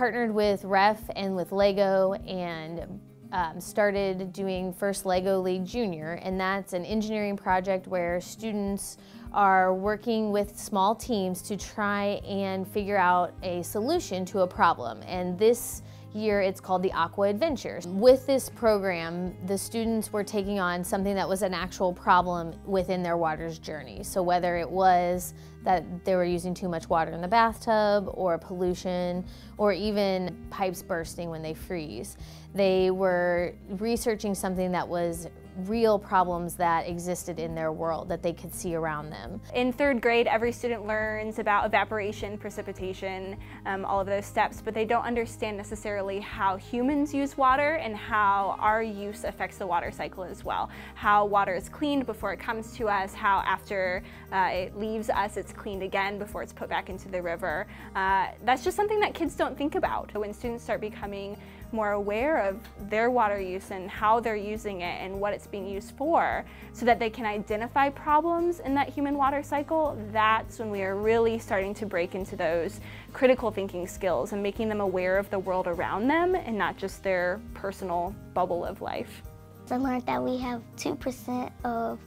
partnered with REF and with LEGO and um, started doing First LEGO League Junior, and that's an engineering project where students are working with small teams to try and figure out a solution to a problem. And this year it's called the Aqua Adventures. With this program, the students were taking on something that was an actual problem within their water's journey. So whether it was that they were using too much water in the bathtub or pollution or even pipes bursting when they freeze. They were researching something that was real problems that existed in their world that they could see around them. In third grade, every student learns about evaporation, precipitation, um, all of those steps, but they don't understand necessarily how humans use water and how our use affects the water cycle as well. How water is cleaned before it comes to us, how after uh, it leaves us, it's cleaned again before it's put back into the river. Uh, that's just something that kids don't think about. When students start becoming more aware of their water use and how they're using it and what it's being used for so that they can identify problems in that human water cycle, that's when we are really starting to break into those critical thinking skills and making them aware of the world around them and not just their personal bubble of life. I learned that we have 2% of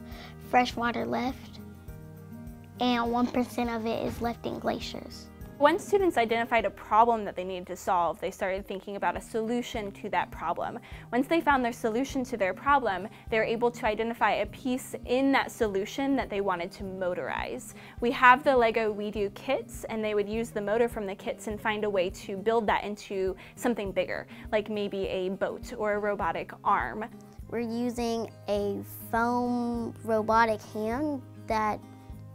fresh water left and 1% of it is left in glaciers. Once students identified a problem that they needed to solve, they started thinking about a solution to that problem. Once they found their solution to their problem, they were able to identify a piece in that solution that they wanted to motorize. We have the Lego WeDo kits, and they would use the motor from the kits and find a way to build that into something bigger, like maybe a boat or a robotic arm. We're using a foam robotic hand that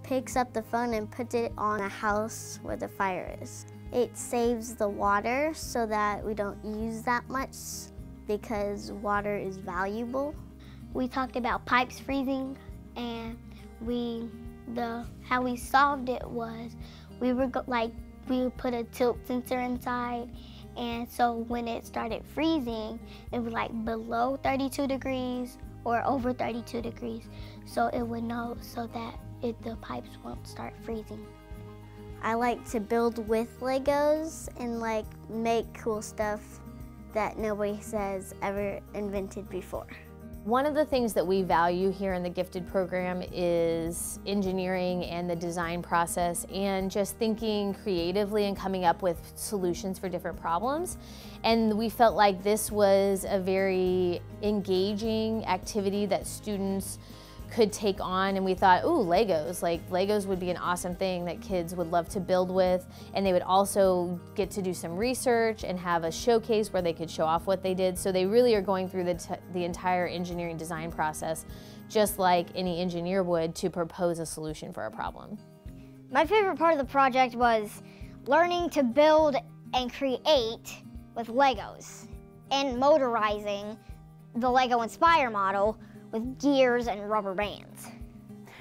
picks up the phone and puts it on a house where the fire is. It saves the water so that we don't use that much because water is valuable. We talked about pipes freezing and we the how we solved it was we were like we would put a tilt sensor inside and so when it started freezing it was like below 32 degrees or over 32 degrees so it would know so that it, the pipes won't start freezing. I like to build with Legos and like make cool stuff that nobody has ever invented before. One of the things that we value here in the Gifted program is engineering and the design process and just thinking creatively and coming up with solutions for different problems. And we felt like this was a very engaging activity that students could take on and we thought, ooh, Legos. Like Legos would be an awesome thing that kids would love to build with and they would also get to do some research and have a showcase where they could show off what they did. So they really are going through the, the entire engineering design process just like any engineer would to propose a solution for a problem. My favorite part of the project was learning to build and create with Legos and motorizing the Lego Inspire model with gears and rubber bands.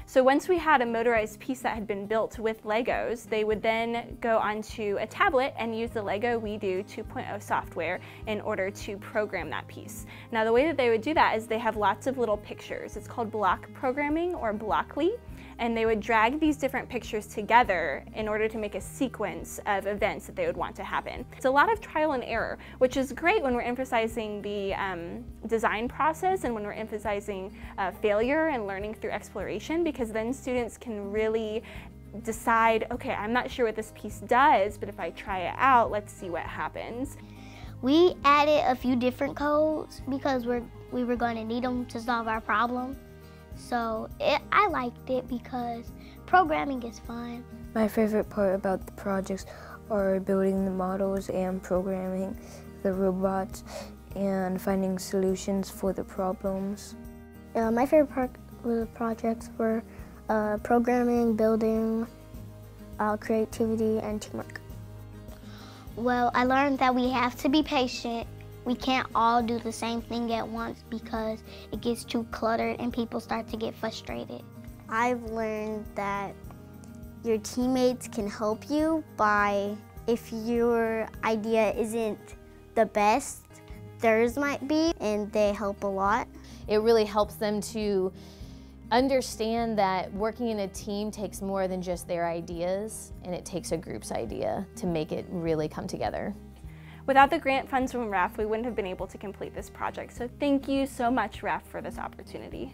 So once we had a motorized piece that had been built with Legos, they would then go onto a tablet and use the Lego WeDo 2.0 software in order to program that piece. Now the way that they would do that is they have lots of little pictures. It's called block programming or Blockly and they would drag these different pictures together in order to make a sequence of events that they would want to happen. It's a lot of trial and error, which is great when we're emphasizing the um, design process and when we're emphasizing uh, failure and learning through exploration because then students can really decide, okay, I'm not sure what this piece does, but if I try it out, let's see what happens. We added a few different codes because we're, we were going to need them to solve our problem. So it, I liked it because programming is fun. My favorite part about the projects are building the models and programming the robots and finding solutions for the problems. Uh, my favorite part of the projects were uh, programming, building, uh, creativity, and teamwork. Well, I learned that we have to be patient we can't all do the same thing at once because it gets too cluttered and people start to get frustrated. I've learned that your teammates can help you by if your idea isn't the best, theirs might be, and they help a lot. It really helps them to understand that working in a team takes more than just their ideas, and it takes a group's idea to make it really come together. Without the grant funds from REF, we wouldn't have been able to complete this project. So thank you so much, REF, for this opportunity.